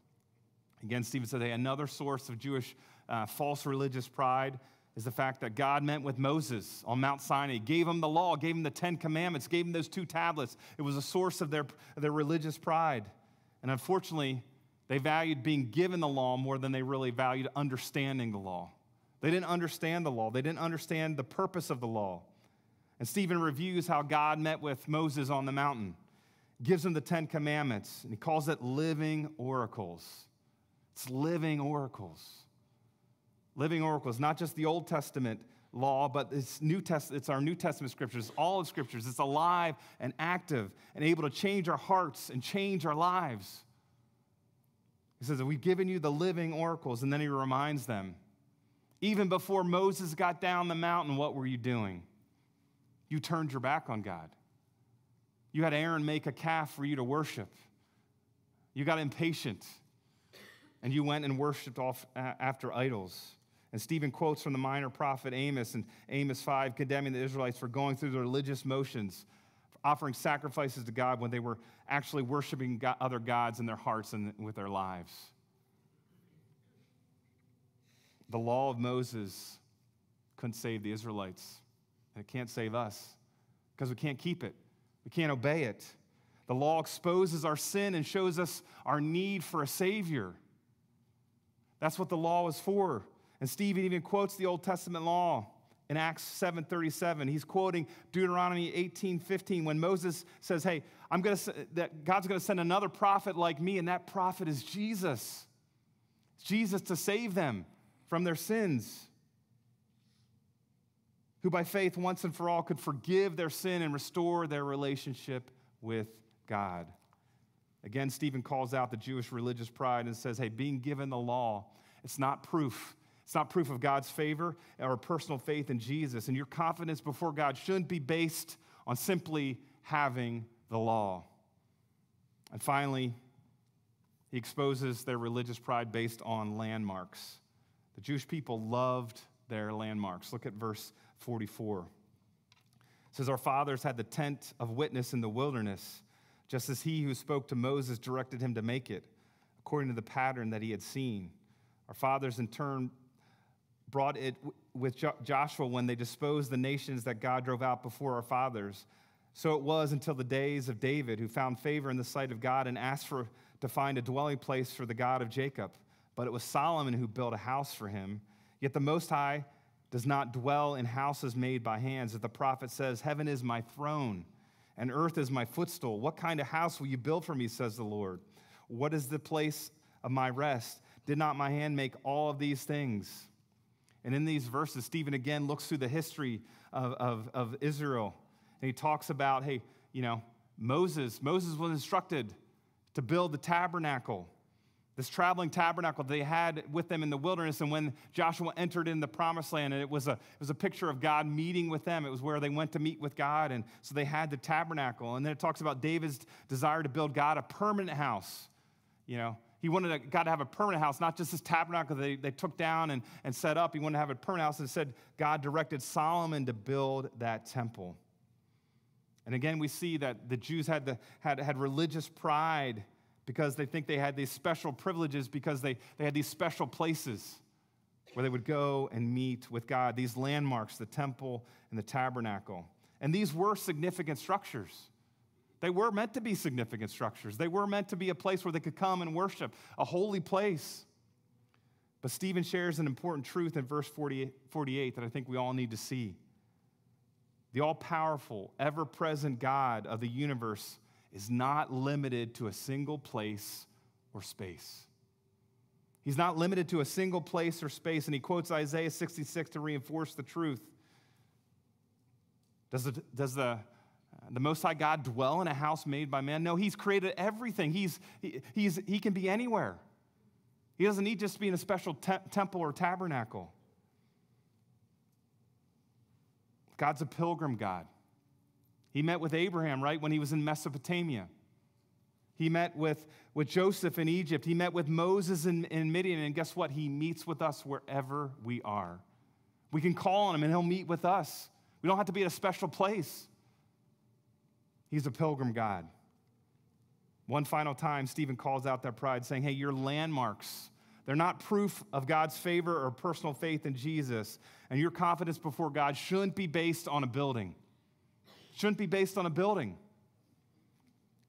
Again, Stephen said, hey, another source of Jewish uh, false religious pride is the fact that God met with Moses on Mount Sinai, gave him the law, gave him the Ten Commandments, gave him those two tablets. It was a source of their, their religious pride. And unfortunately, they valued being given the law more than they really valued understanding the law. They didn't understand the law, they didn't understand the purpose of the law. And Stephen reviews how God met with Moses on the mountain, gives him the Ten Commandments, and he calls it living oracles. It's living oracles. Living oracles, not just the Old Testament law, but it's, New Test- it's our New Testament scriptures, all of scriptures. It's alive and active and able to change our hearts and change our lives. He says, We've given you the living oracles. And then he reminds them, even before Moses got down the mountain, what were you doing? You turned your back on God. You had Aaron make a calf for you to worship. You got impatient and you went and worshiped off after idols. And Stephen quotes from the minor prophet Amos in Amos 5, condemning the Israelites for going through the religious motions, offering sacrifices to God when they were actually worshiping God, other gods in their hearts and with their lives. The law of Moses couldn't save the Israelites, and it can't save us because we can't keep it, we can't obey it. The law exposes our sin and shows us our need for a Savior. That's what the law is for. And Stephen even quotes the Old Testament law in Acts 7:37. He's quoting Deuteronomy 18:15 when Moses says, "Hey, I'm going to that God's going to send another prophet like me and that prophet is Jesus. It's Jesus to save them from their sins." Who by faith once and for all could forgive their sin and restore their relationship with God. Again, Stephen calls out the Jewish religious pride and says, hey, being given the law, it's not proof. It's not proof of God's favor or personal faith in Jesus. And your confidence before God shouldn't be based on simply having the law. And finally, he exposes their religious pride based on landmarks. The Jewish people loved their landmarks. Look at verse 44. It says, Our fathers had the tent of witness in the wilderness just as he who spoke to Moses directed him to make it, according to the pattern that he had seen. Our fathers, in turn, brought it with Joshua when they disposed the nations that God drove out before our fathers. So it was until the days of David, who found favor in the sight of God and asked for, to find a dwelling place for the God of Jacob. But it was Solomon who built a house for him. Yet the Most High does not dwell in houses made by hands. As the prophet says, Heaven is my throne, and earth is my footstool. What kind of house will you build for me, says the Lord? What is the place of my rest? Did not my hand make all of these things? And in these verses, Stephen again looks through the history of, of, of Israel, and he talks about, hey, you know, Moses, Moses was instructed to build the tabernacle this traveling tabernacle they had with them in the wilderness. And when joshua entered in the promised land and it was a, it was a picture of god meeting with them. It was where they went to meet with god. And so they had the tabernacle. And then it talks about david's desire to build god a permanent house you know he wanted a, god to have a permanent house not just this tabernacle they, they took down and, and set up he wanted to have a permanent house and said god directed solomon to build that temple and again we see that the jews had, the, had, had religious pride because they think they had these special privileges because they, they had these special places where they would go and meet with God, these landmarks, the temple and the tabernacle. And these were significant structures. They were meant to be significant structures. They were meant to be a place where they could come and worship, a holy place. But Stephen shares an important truth in verse 48, 48 that I think we all need to see. The all powerful, ever present God of the universe is not limited to a single place or space. He's not limited to a single place or space, and he quotes Isaiah 66 to reinforce the truth. Does the, does the, the Most High God dwell in a house made by man? No, he's created everything. He's, he, he's, he can be anywhere. He doesn't need just to be in a special te- temple or tabernacle. God's a pilgrim God. He met with Abraham, right, when he was in Mesopotamia. He met with, with Joseph in Egypt. He met with Moses in, in Midian. And guess what? He meets with us wherever we are. We can call on him and he'll meet with us. We don't have to be at a special place. He's a pilgrim God. One final time, Stephen calls out their pride, saying, Hey, your landmarks, they're not proof of God's favor or personal faith in Jesus. And your confidence before God shouldn't be based on a building shouldn't be based on a building.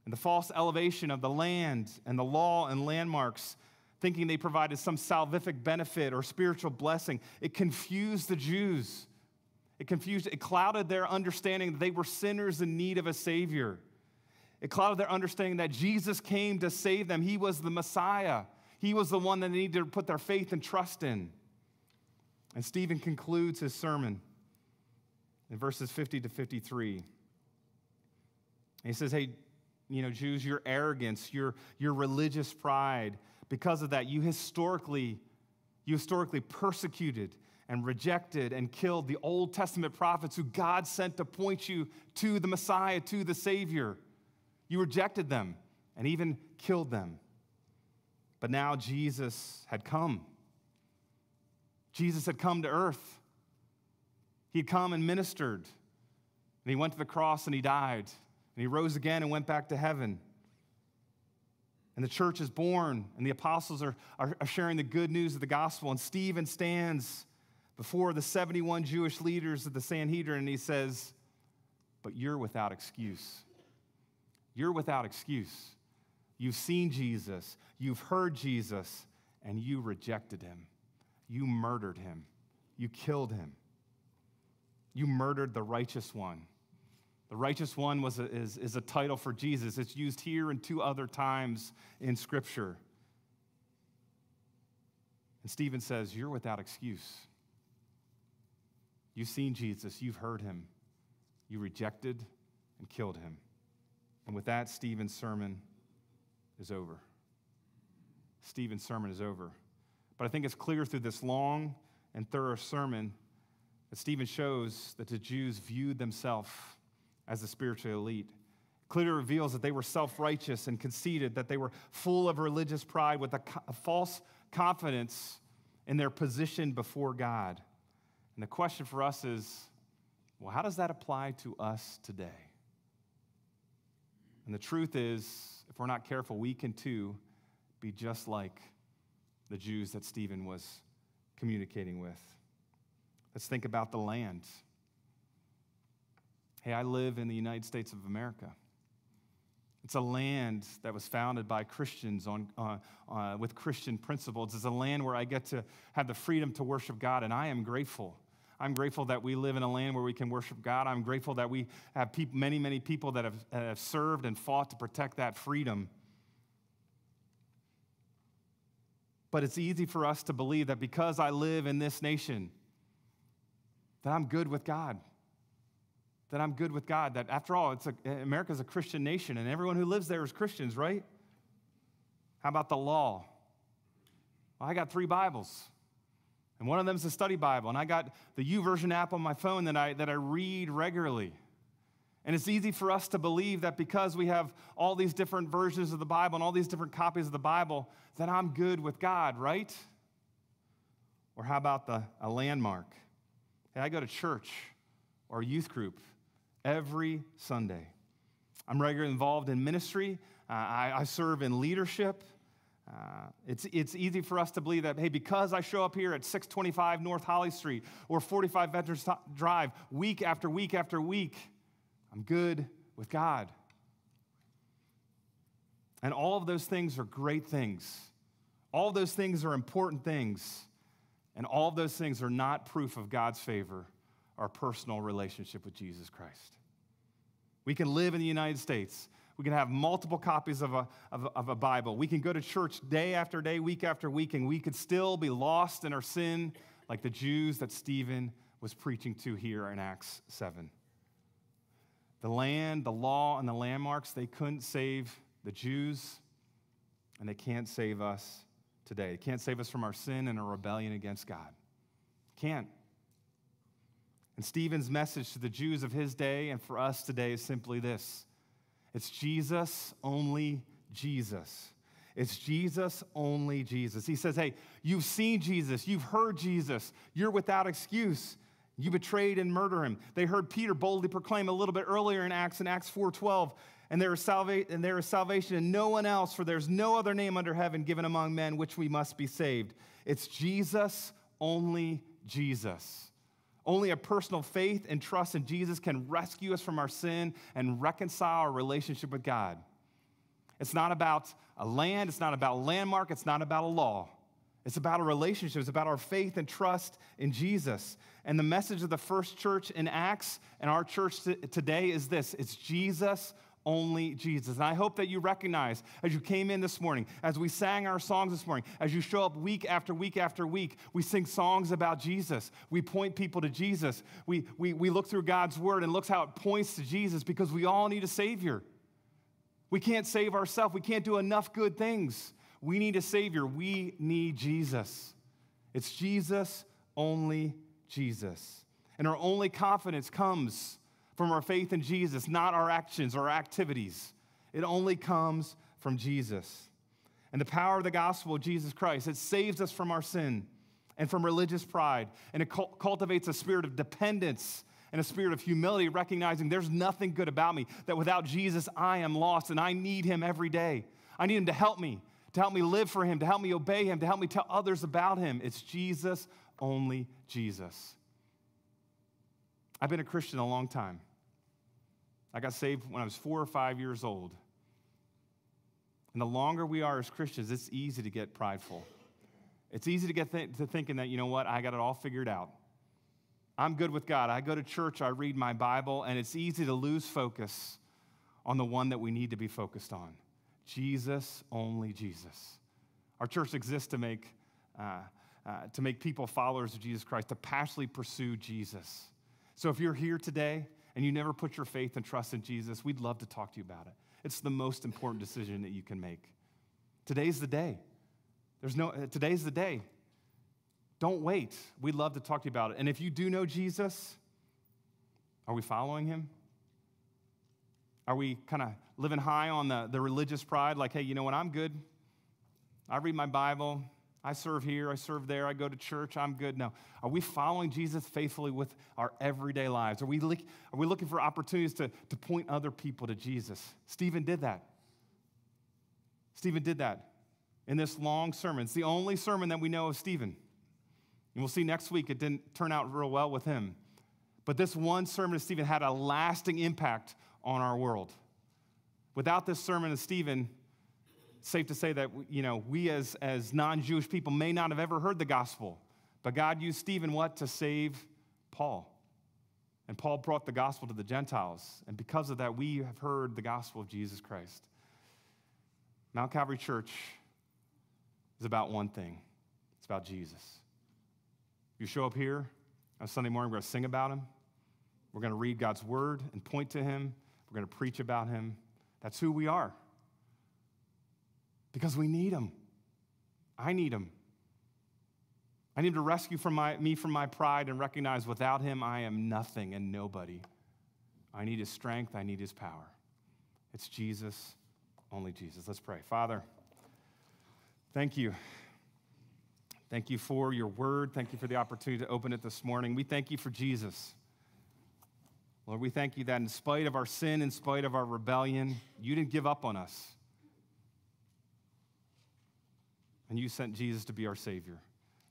And the false elevation of the land and the law and landmarks, thinking they provided some salvific benefit or spiritual blessing, it confused the Jews. It confused, it clouded their understanding that they were sinners in need of a Savior. It clouded their understanding that Jesus came to save them. He was the Messiah. He was the one that they needed to put their faith and trust in. And Stephen concludes his sermon in verses 50 to 53. he says, Hey, you know, Jews, your arrogance, your, your religious pride, because of that, you historically, you historically persecuted and rejected and killed the Old Testament prophets who God sent to point you to the Messiah, to the Savior. You rejected them and even killed them. But now Jesus had come. Jesus had come to earth. He'd come and ministered. And he went to the cross and he died. And he rose again and went back to heaven. And the church is born, and the apostles are, are, are, sharing the good news of the gospel. And Stephen stands before the 71 Jewish leaders of the Sanhedrin and he says, But you're without excuse. You're without excuse. You've seen Jesus, you've heard Jesus, and you rejected him. You murdered him, you killed him. You murdered the righteous one. The righteous one was a, is, is a title for Jesus. It's used here and two other times in Scripture. And Stephen says, You're without excuse. You've seen Jesus, you've heard him, you rejected and killed him. And with that, Stephen's sermon is over. Stephen's sermon is over. But I think it's clear through this long and thorough sermon that Stephen shows that the Jews viewed themselves as the spiritual elite. Clearly reveals that they were self righteous and conceited, that they were full of religious pride with a, a false confidence in their position before God. And the question for us is well, how does that apply to us today? And the truth is, if we're not careful, we can too be just like the Jews that Stephen was communicating with. Let's think about the land. Hey, I live in the United States of America. It's a land that was founded by Christians on, uh, uh, with Christian principles. It's a land where I get to have the freedom to worship God, and I am grateful. I'm grateful that we live in a land where we can worship God. I'm grateful that we have many, many people that have, have served and fought to protect that freedom. But it's easy for us to believe that because I live in this nation, that I'm good with God. That I'm good with God. That after all, it's a, America's a Christian nation, and everyone who lives there is Christians, right? How about the law? Well, I got three Bibles. And one of them is the study Bible. And I got the YouVersion app on my phone that I, that I read regularly. And it's easy for us to believe that because we have all these different versions of the Bible and all these different copies of the Bible, that I'm good with God, right? Or how about the, a landmark? Hey, I go to church or youth group every Sunday. I'm regularly involved in ministry. Uh, I, I, serve in leadership. Uh, it's, it's easy for us to believe that, hey, because I show up here at 625 North Holly Street or 45 Veterans Drive week after week after week, I'm good with God. And all of those things are great things. All of those things are important things. And all of those things are not proof of God's favor, our personal relationship with Jesus Christ. We can live in the United States. We can have multiple copies of a, of a, of a Bible. We can go to church day after day, week after week, and we could still be lost in our sin like the Jews that Stephen was preaching to here in Acts 7. The land, the law, and the landmarks, they couldn't save the Jews, and they can't save us today. They can't save us from our sin and our rebellion against God. Can't. And Stephen's message to the Jews of his day and for us today is simply this it's Jesus, only Jesus. It's Jesus, only Jesus. He says, Hey, you've seen Jesus, you've heard Jesus, you're without excuse. You betrayed and murder him. They heard Peter boldly proclaim a little bit earlier in Acts, in Acts 4:12, and there is salva- and there is salvation in no one else, for there's no other name under heaven given among men which we must be saved. It's Jesus, only Jesus. Only a personal faith and trust in Jesus can rescue us from our sin and reconcile our relationship with God. It's not about a land, it's not about a landmark, it's not about a law. It's about a relationship. It's about our faith and trust in Jesus. And the message of the first church in Acts and our church today is this it's Jesus, only Jesus. And I hope that you recognize as you came in this morning, as we sang our songs this morning, as you show up week after week after week, we sing songs about Jesus. We point people to Jesus. We, we, we look through God's word and look how it points to Jesus because we all need a Savior. We can't save ourselves, we can't do enough good things. We need a Savior. We need Jesus. It's Jesus, only Jesus. And our only confidence comes from our faith in Jesus, not our actions or activities. It only comes from Jesus. And the power of the gospel of Jesus Christ, it saves us from our sin and from religious pride. And it cultivates a spirit of dependence and a spirit of humility, recognizing there's nothing good about me, that without Jesus, I am lost and I need him every day. I need him to help me to help me live for Him, to help me obey Him, to help me tell others about Him. It's Jesus, only Jesus. I've been a Christian a long time. I got saved when I was four or five years old. And the longer we are as Christians, it's easy to get prideful. It's easy to get th- to thinking that, you know what, I got it all figured out. I'm good with God. I go to church, I read my Bible, and it's easy to lose focus on the one that we need to be focused on. Jesus, only Jesus. Our church exists to make, uh, uh, to make people followers of Jesus Christ, to passionately pursue Jesus. So if you're here today and you never put your faith and trust in Jesus, we'd love to talk to you about it. It's the most important decision that you can make. Today's the day. There's no, uh, today's the day. Don't wait. We'd love to talk to you about it. And if you do know Jesus, are we following him? Are we kind of living high on the, the religious pride, like, hey, you know what, I'm good. I read my Bible. I serve here, I serve there, I go to church, I'm good. No. Are we following Jesus faithfully with our everyday lives? Are we, are we looking for opportunities to, to point other people to Jesus? Stephen did that. Stephen did that in this long sermon. It's the only sermon that we know of Stephen. And we'll see next week it didn't turn out real well with him. But this one sermon of Stephen had a lasting impact on our world. Without this sermon of Stephen, safe to say that you know we as, as non-Jewish people may not have ever heard the gospel. But God used Stephen what? To save Paul. And Paul brought the gospel to the Gentiles. And because of that, we have heard the gospel of Jesus Christ. Mount Calvary Church is about one thing it's about Jesus. You show up here on Sunday morning, we're going to sing about him. We're going to read God's word and point to him. We're going to preach about him. That's who we are. Because we need him. I need him. I need to rescue from my, me from my pride and recognize without him I am nothing and nobody. I need his strength, I need his power. It's Jesus, only Jesus. Let's pray. Father, thank you. Thank you for your word. Thank you for the opportunity to open it this morning. We thank you for Jesus. Lord, we thank you that in spite of our sin, in spite of our rebellion, you didn't give up on us. And you sent Jesus to be our Savior.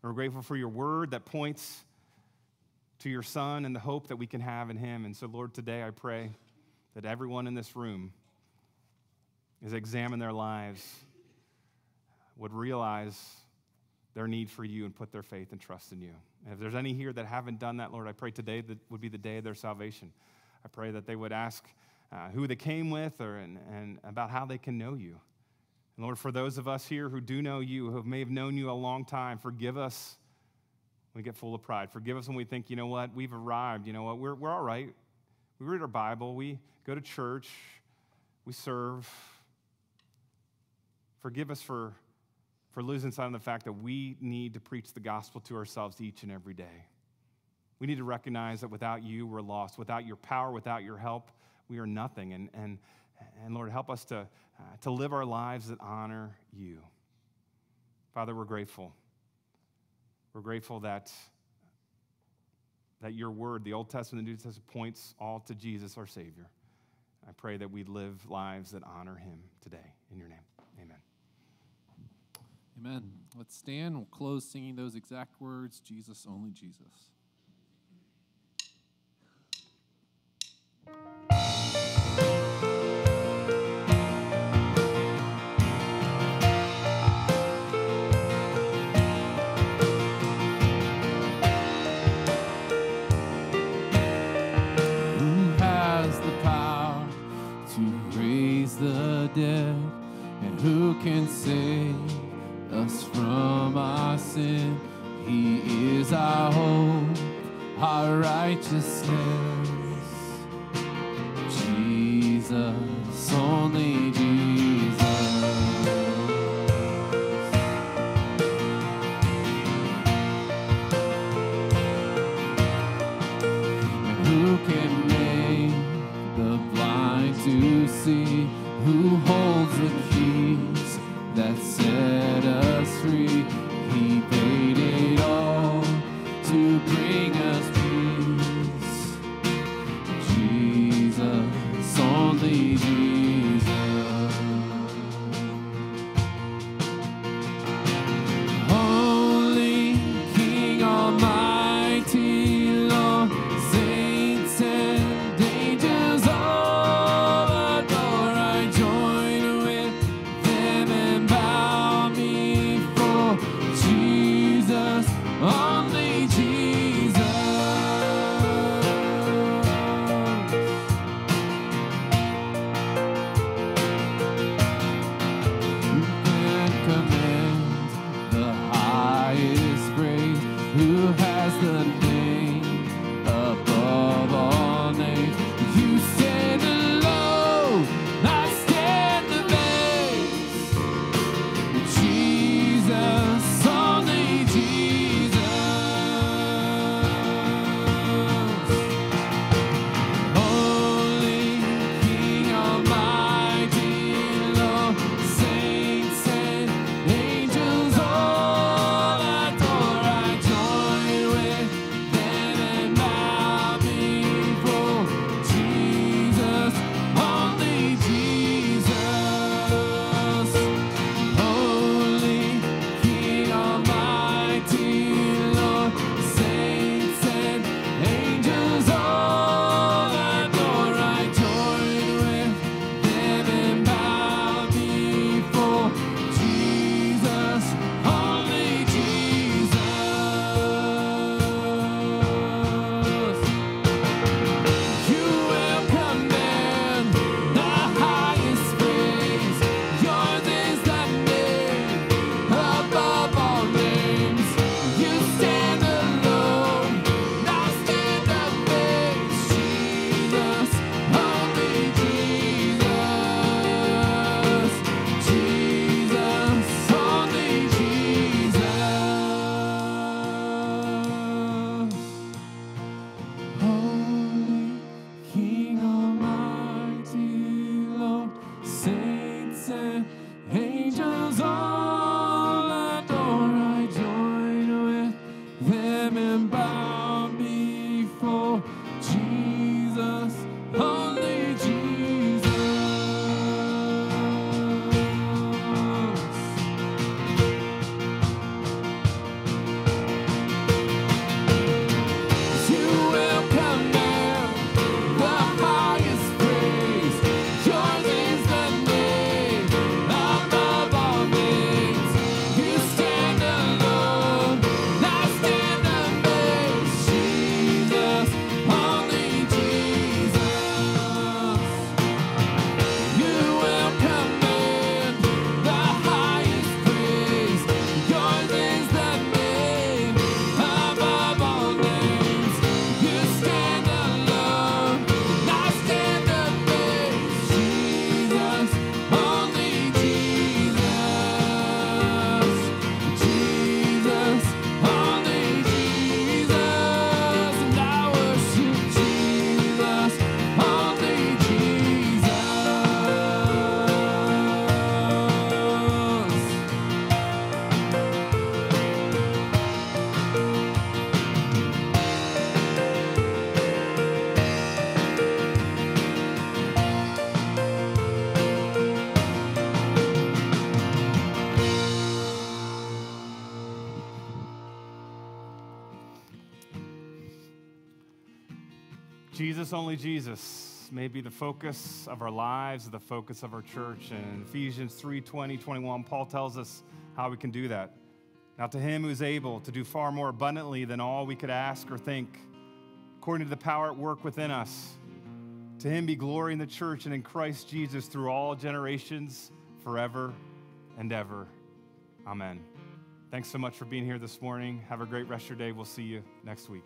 And We're grateful for your word that points to your Son and the hope that we can have in Him. And so, Lord, today I pray that everyone in this room, is examine their lives, would realize their need for you and put their faith and trust in you. And if there's any here that haven't done that, Lord, I pray today that would be the day of their salvation. I pray that they would ask uh, who they came with or, and, and about how they can know you. And Lord, for those of us here who do know you, who may have known you a long time, forgive us when we get full of pride. Forgive us when we think, you know what, we've arrived. You know what, we're, we're all right. We read our Bible, we go to church, we serve. Forgive us for, for losing sight of the fact that we need to preach the gospel to ourselves each and every day. We need to recognize that without you, we're lost. Without your power, without your help, we are nothing. And, and, and Lord, help us to, uh, to live our lives that honor you. Father, we're grateful. We're grateful that, that your word, the Old Testament and the New Testament, points all to Jesus, our Savior. I pray that we live lives that honor him today. In your name, amen. Amen. Let's stand. We'll close singing those exact words Jesus, only Jesus. Dead? And who can save us from our sin? He is our hope, our righteousness. Jesus, only Only Jesus, may be the focus of our lives, the focus of our church. And in Ephesians 3 20, 21, Paul tells us how we can do that. Now, to him who is able to do far more abundantly than all we could ask or think, according to the power at work within us, to him be glory in the church and in Christ Jesus through all generations, forever and ever. Amen. Thanks so much for being here this morning. Have a great rest of your day. We'll see you next week.